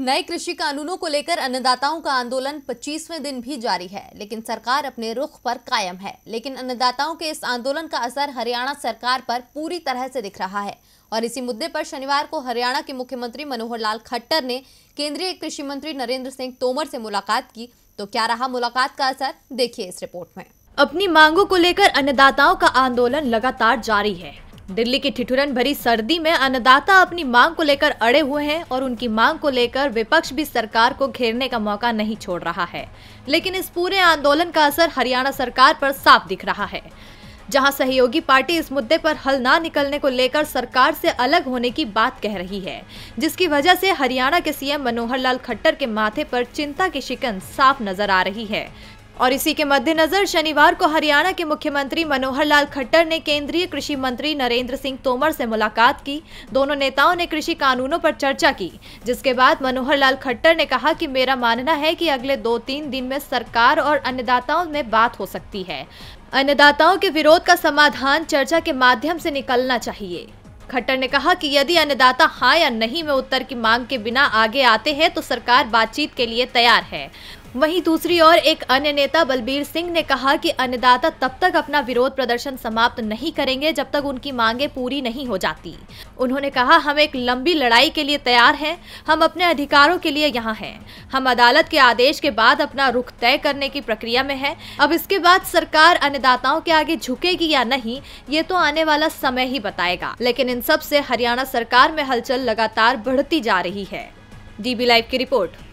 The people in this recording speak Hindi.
नए कृषि कानूनों को लेकर अन्नदाताओं का आंदोलन 25वें दिन भी जारी है, लेकिन सरकार अपने रुख पर कायम है। लेकिन अन्नदाताओं के इस आंदोलन का असर हरियाणा सरकार पर पूरी तरह से दिख रहा है। और इसी मुद्दे पर शनिवार को हरियाणा के मुख्यमंत्री मनोहर लाल खट्टर ने केंद्रीय कृषि मंत्री नरेंद्र सिंह तोमर से मुलाकात की। तो क्या रहा मुलाकात का असर? देखिए इस रिपोर्ट में। अपनी मांगों को लेकर अन्नदाताओं का आंदोलन लगातार जारी है। दिल्ली की ठिठुरन भरी सर्दी में अन्नदाता अपनी मांग को लेकर अड़े हुए हैं और उनकी मांग को लेकर विपक्ष भी सरकार को घेरने का मौका नहीं छोड़ रहा है। लेकिन इस पूरे आंदोलन का असर हरियाणा सरकार पर साफ़ दिख रहा है। जहाँ सहयोगी पार्टी इस मुद्दे पर हल ना निकलने को लेकर सरकार से अलग होने की बात कह रही है, जिसकी वजह से हरियाणा के सीएम मनोहर लाल खट्टर के माथे पर चिंता की शिकन साफ़ नज़र आ रही है। और इसी के मद्देनजर शनिवार को हरियाणा के मुख्यमंत्री मनोहर लाल खट्टर ने केंद्रीय कृषि मंत्री नरेंद्र सिंह तोमर से मुलाकात की। दोनों नेताओं ने कृषि कानूनों पर चर्चा की, जिसके बाद मनोहर लाल खट्टर ने कहा कि मेरा मानना है कि अगले दो तीन दिन में सरकार और अन्नदाताओं में बात हो सकती है। अन्नदाताओं के विरोध का समाधान चर्चा के माध्यम से निकलना चाहिए। खट्टर ने कहा कि यदि अन्नदाता हाँ या नहीं में उत्तर की मांग के बिना आगे आते हैं तो सरकार बातचीत के लिए तैयार है। वहीं दूसरी ओर एक अन्य नेता बलबीर सिंह ने कहा कि अन्नदाता तब तक अपना विरोध प्रदर्शन समाप्त नहीं करेंगे जब तक उनकी मांगे पूरी नहीं हो जाती। उन्होंने कहा, हम एक लंबी लड़ाई के लिए तैयार हैं। हम अपने अधिकारों के लिए यहाँ हैं। हम अदालत के आदेश के बाद अपना रुख तय करने की प्रक्रिया में है। अब इसके बाद सरकार अन्नदाताओं के आगे झुकेगी या नहीं, ये तो आने वाला समय ही बताएगा। लेकिन इन सबसे हरियाणा सरकार में हलचल लगातार बढ़ती जा रही है। डीबी लाइव की रिपोर्ट।